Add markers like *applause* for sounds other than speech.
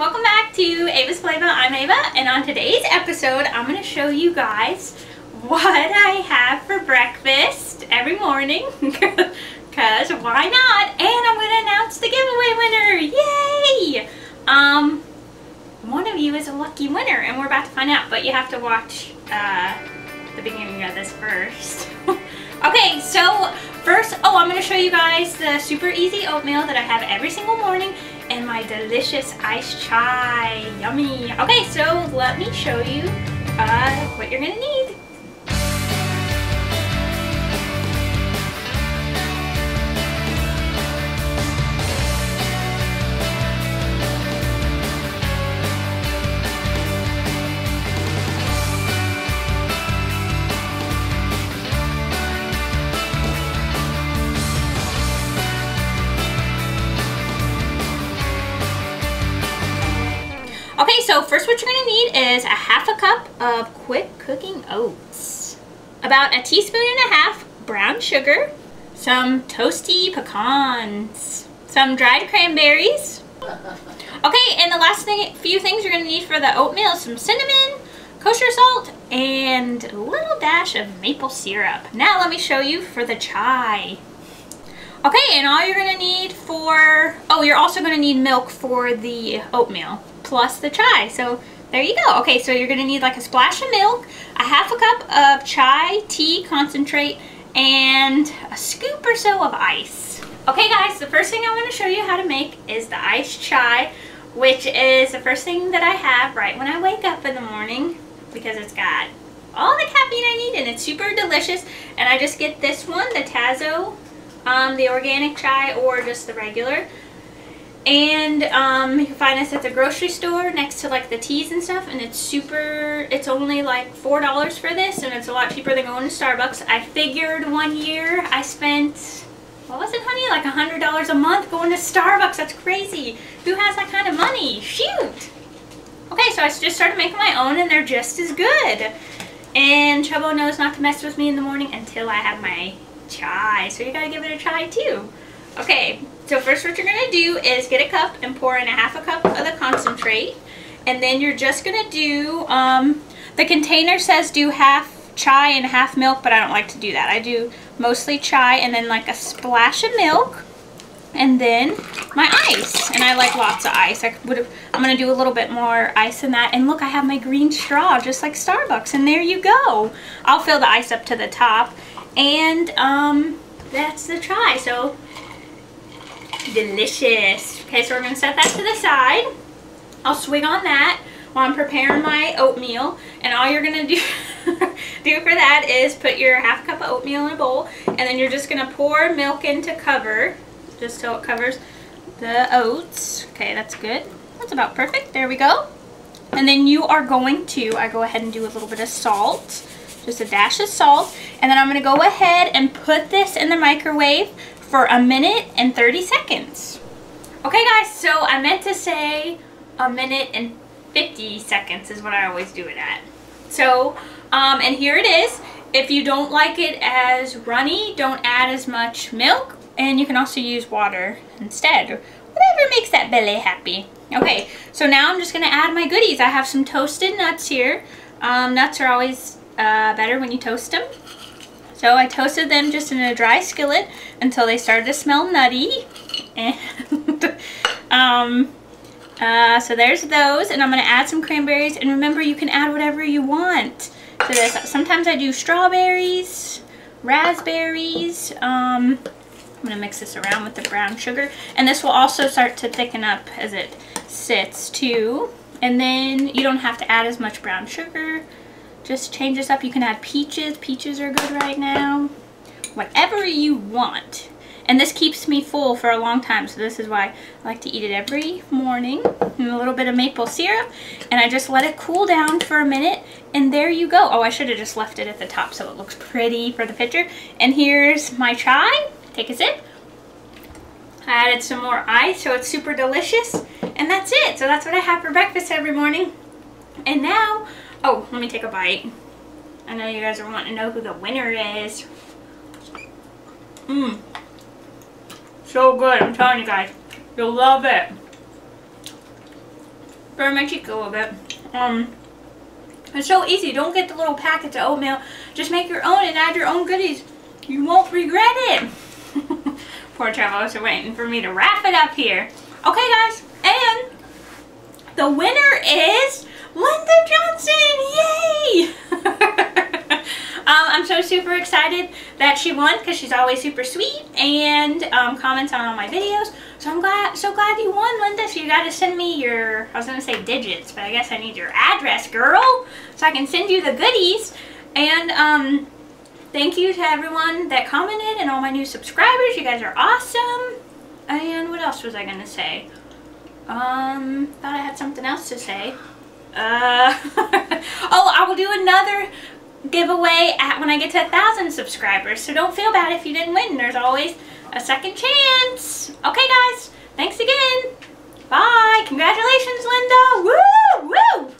welcome back to Ava's Flava. I'm Ava and on today's episode I'm going to show you guys what I have for breakfast every morning. *laughs* Because why not? And I'm going to announce the giveaway winner. Yay! Um one of you is a lucky winner and we're about to find out but you have to watch uh, the beginning of this first. *laughs* Okay so first oh I'm going to show you guys the super easy oatmeal that I have every single morning and my delicious iced chai. Yummy. Okay, so let me show you uh, what you're to need. Okay, so first what you're to need is a half a cup of quick cooking oats, about a teaspoon and a half brown sugar, some toasty pecans, some dried cranberries. Okay, and the last thing, few things you're to need for the oatmeal is some cinnamon, kosher salt, and a little dash of maple syrup. Now let me show you for the chai. Okay, and all you're to need for, oh, you're also to need milk for the oatmeal plus the chai. So there you go. Okay, so you're to need like a splash of milk, a half a cup of chai tea concentrate, and a scoop or so of ice. Okay guys, the first thing I want to show you how to make is the iced chai, which is the first thing that I have right when I wake up in the morning because it's got all the caffeine I need and it's super delicious. And I just get this one, the Tazo, um, the organic chai or just the regular. And um, you can find us at the grocery store next to like the teas and stuff. And it's super, it's only like $4 for this. And it's a lot cheaper than going to Starbucks. I figured one year I spent, what was it honey? Like a $100 a month going to Starbucks. That's crazy. Who has that kind of money? Shoot. Okay, so I just started making my own and they're just as good. And Chubbo knows not to mess with me in the morning until I have my chai. So you gotta give it a try too. Okay, so first what you're going to do is get a cup and pour in a half a cup of the concentrate. And then you're just going to do, um, the container says do half chai and half milk, but I don't like to do that. I do mostly chai and then like a splash of milk and then my ice and I like lots of ice I would have I'm gonna do a little bit more ice than that and look I have my green straw just like Starbucks and there you go I'll fill the ice up to the top and um that's the try. so delicious. Okay, so we're going to set that to the side. I'll swing on that while I'm preparing my oatmeal. And all you're going *laughs* to do, do for that is put your half cup of oatmeal in a bowl. And then you're just going to pour milk in to cover, just so it covers the oats. Okay, that's good. That's about perfect. There we go. And then you are going to, I go ahead and do a little bit of salt. Just a dash of salt. And then I'm going to go ahead and put this in the microwave for a minute and 30 seconds. Okay guys, so I meant to say a minute and 50 seconds is what I always do it at. So, um, and here it is. If you don't like it as runny, don't add as much milk. And you can also use water instead. Whatever makes that belly happy. Okay, so now I'm just to add my goodies. I have some toasted nuts here. Um, nuts are always uh, better when you toast them. So I toasted them just in a dry skillet until they started to smell nutty. And *laughs* um, uh, so there's those. And I'm going to add some cranberries. And remember, you can add whatever you want to this. Sometimes I do strawberries, raspberries. Um, I'm going to mix this around with the brown sugar. And this will also start to thicken up as it sits too. And then you don't have to add as much brown sugar just change this up. You can add peaches. Peaches are good right now. Whatever you want. And this keeps me full for a long time, so this is why I like to eat it every morning. And a little bit of maple syrup, and I just let it cool down for a minute, and there you go. Oh, I should have just left it at the top so it looks pretty for the picture. And here's my chai. Take a sip. I added some more ice, so it's super delicious. And that's it. So that's what I have for breakfast every morning. And now Oh, let me take a bite. I know you guys are wanting to know who the winner is. Mmm. So good, I'm telling you guys. You'll love it. burn my cheek a little bit. Um, it's so easy. Don't get the little packets of oatmeal. Just make your own and add your own goodies. You won't regret it. *laughs* Poor Travis are waiting for me to wrap it up here. Okay, guys, and the winner is Linda Johnson! Yay! um, I'm super excited that she won because she's always super sweet and um, comments on all my videos. So I'm glad, so glad you won, Linda. So you got to send me your, I was going to say digits, but I guess I need your address, girl, so I can send you the goodies. And um, thank you to everyone that commented and all my new subscribers. You guys are awesome. And what else was I going to say? Um, thought I had something else to say. Uh, *laughs* oh, I will do another giveaway at when I get to a thousand subscribers. So don't feel bad if you didn't win. There's always a second chance. Okay guys, thanks again. Bye. Congratulations, Linda. Woo! Woo!